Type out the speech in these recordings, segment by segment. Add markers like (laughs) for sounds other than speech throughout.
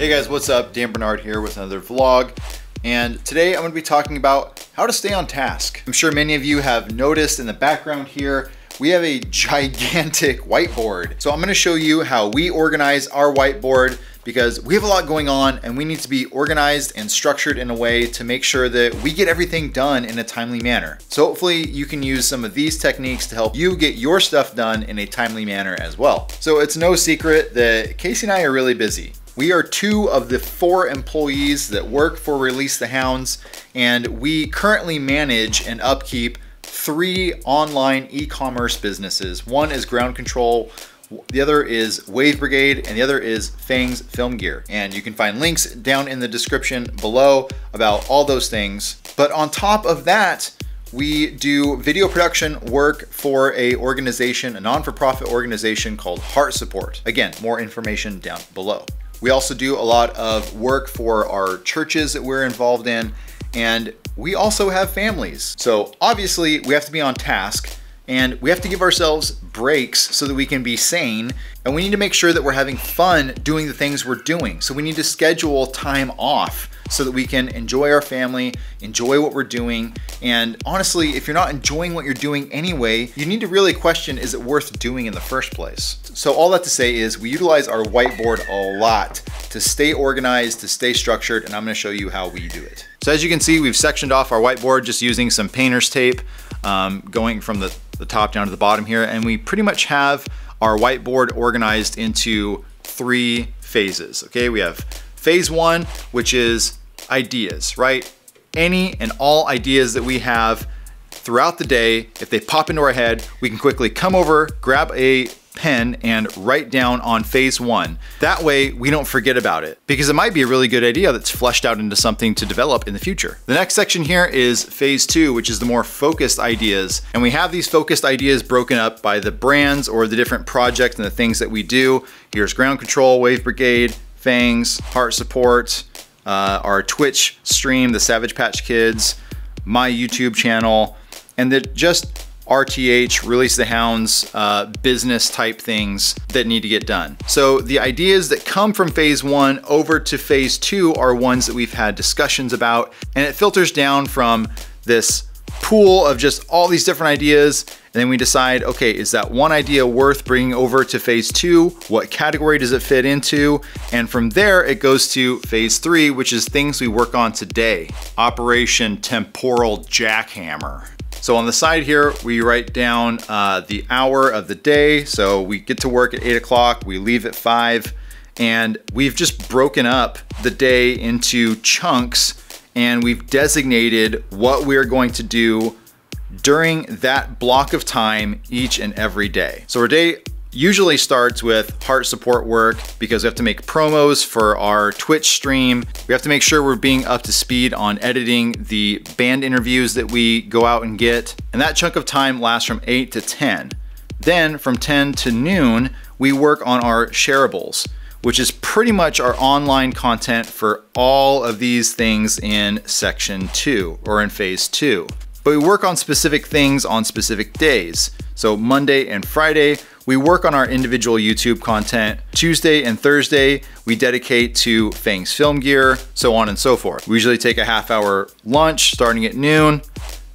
Hey guys, what's up? Dan Bernard here with another vlog. And today I'm gonna to be talking about how to stay on task. I'm sure many of you have noticed in the background here, we have a (laughs) gigantic whiteboard. So I'm gonna show you how we organize our whiteboard because we have a lot going on and we need to be organized and structured in a way to make sure that we get everything done in a timely manner. So hopefully you can use some of these techniques to help you get your stuff done in a timely manner as well. So it's no secret that Casey and I are really busy. We are two of the four employees that work for Release the Hounds, and we currently manage and upkeep three online e-commerce businesses. One is Ground Control, the other is Wave Brigade, and the other is Fangs Film Gear. And you can find links down in the description below about all those things. But on top of that, we do video production work for a organization, a non-for-profit organization called Heart Support. Again, more information down below. We also do a lot of work for our churches that we're involved in, and we also have families. So obviously we have to be on task and we have to give ourselves breaks so that we can be sane and we need to make sure that we're having fun doing the things we're doing. So we need to schedule time off so that we can enjoy our family, enjoy what we're doing. And honestly, if you're not enjoying what you're doing anyway, you need to really question, is it worth doing in the first place? So all that to say is we utilize our whiteboard a lot to stay organized, to stay structured, and I'm gonna show you how we do it. So as you can see, we've sectioned off our whiteboard just using some painter's tape, um, going from the the top down to the bottom here. And we pretty much have our whiteboard organized into three phases, okay? We have phase one, which is ideas, right? Any and all ideas that we have throughout the day, if they pop into our head, we can quickly come over, grab a pen and write down on phase one. That way we don't forget about it because it might be a really good idea that's fleshed out into something to develop in the future. The next section here is phase two, which is the more focused ideas. And we have these focused ideas broken up by the brands or the different projects and the things that we do. Here's ground control, wave brigade, fangs, heart support, uh, our Twitch stream, the Savage Patch Kids, my YouTube channel, and that just RTH, Release the Hounds, uh, business type things that need to get done. So the ideas that come from phase one over to phase two are ones that we've had discussions about, and it filters down from this pool of just all these different ideas and then we decide, okay, is that one idea worth bringing over to phase two? What category does it fit into? And from there, it goes to phase three, which is things we work on today. Operation Temporal Jackhammer. So on the side here, we write down uh, the hour of the day. So we get to work at eight o'clock, we leave at five, and we've just broken up the day into chunks and we've designated what we're going to do during that block of time each and every day. So our day usually starts with heart support work because we have to make promos for our Twitch stream. We have to make sure we're being up to speed on editing the band interviews that we go out and get. And that chunk of time lasts from 8 to 10. Then from 10 to noon, we work on our shareables, which is pretty much our online content for all of these things in section 2 or in phase 2. But we work on specific things on specific days. So Monday and Friday, we work on our individual YouTube content. Tuesday and Thursday, we dedicate to Fangs Film Gear, so on and so forth. We usually take a half hour lunch starting at noon.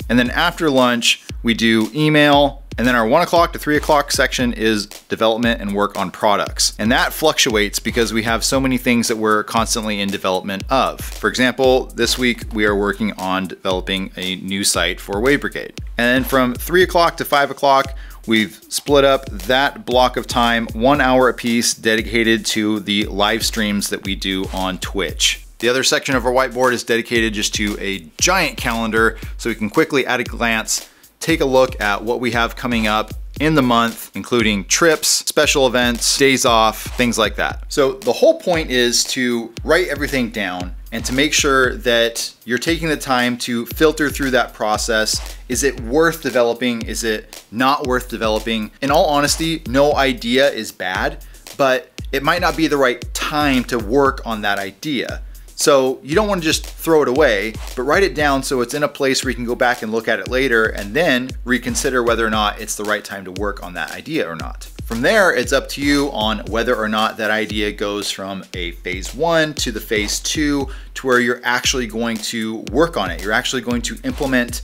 And then after lunch, we do email, and then our one o'clock to three o'clock section is development and work on products. And that fluctuates because we have so many things that we're constantly in development of. For example, this week we are working on developing a new site for Wave Brigade. And then from three o'clock to five o'clock, We've split up that block of time, one hour a piece dedicated to the live streams that we do on Twitch. The other section of our whiteboard is dedicated just to a giant calendar so we can quickly at a glance take a look at what we have coming up in the month, including trips, special events, days off, things like that. So the whole point is to write everything down and to make sure that you're taking the time to filter through that process. Is it worth developing? Is it not worth developing? In all honesty, no idea is bad, but it might not be the right time to work on that idea. So you don't want to just throw it away, but write it down so it's in a place where you can go back and look at it later and then reconsider whether or not it's the right time to work on that idea or not. From there, it's up to you on whether or not that idea goes from a phase one to the phase two to where you're actually going to work on it. You're actually going to implement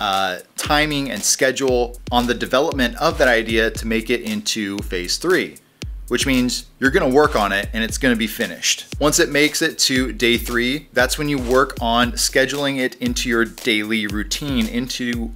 uh, timing and schedule on the development of that idea to make it into phase three which means you're gonna work on it and it's gonna be finished. Once it makes it to day three, that's when you work on scheduling it into your daily routine, into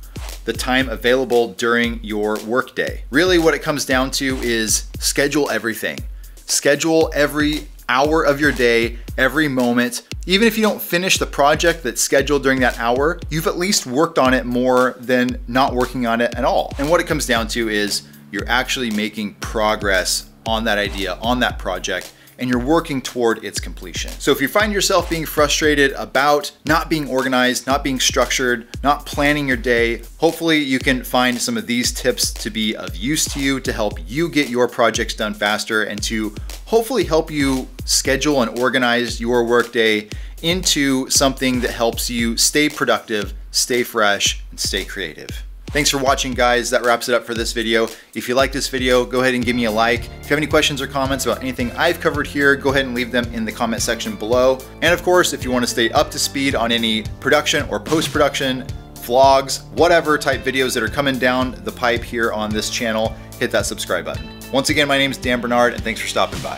the time available during your workday. Really what it comes down to is schedule everything. Schedule every hour of your day, every moment. Even if you don't finish the project that's scheduled during that hour, you've at least worked on it more than not working on it at all. And what it comes down to is you're actually making progress on that idea, on that project, and you're working toward its completion. So if you find yourself being frustrated about not being organized, not being structured, not planning your day, hopefully you can find some of these tips to be of use to you to help you get your projects done faster and to hopefully help you schedule and organize your workday into something that helps you stay productive, stay fresh, and stay creative. Thanks for watching guys. That wraps it up for this video. If you like this video, go ahead and give me a like. If you have any questions or comments about anything I've covered here, go ahead and leave them in the comment section below. And of course, if you want to stay up to speed on any production or post-production, vlogs, whatever type videos that are coming down the pipe here on this channel, hit that subscribe button. Once again, my name is Dan Bernard and thanks for stopping by.